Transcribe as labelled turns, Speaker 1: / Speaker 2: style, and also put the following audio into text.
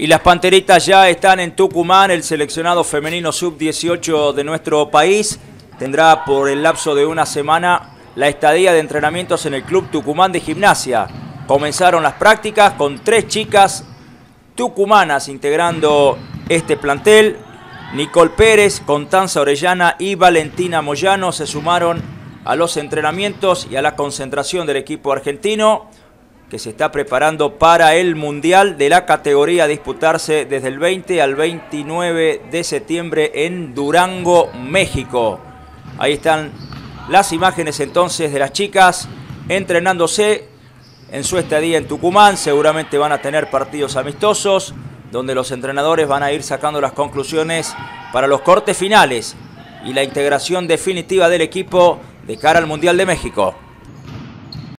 Speaker 1: Y las Panteritas ya están en Tucumán, el seleccionado femenino sub-18 de nuestro país tendrá por el lapso de una semana la estadía de entrenamientos en el Club Tucumán de Gimnasia. Comenzaron las prácticas con tres chicas tucumanas integrando este plantel. Nicole Pérez, Constanza Orellana y Valentina Moyano se sumaron a los entrenamientos y a la concentración del equipo argentino que se está preparando para el Mundial de la categoría a disputarse desde el 20 al 29 de septiembre en Durango, México. Ahí están las imágenes entonces de las chicas entrenándose en su estadía en Tucumán. Seguramente van a tener partidos amistosos donde los entrenadores van a ir sacando las conclusiones para los cortes finales y la integración definitiva del equipo de cara al Mundial de México.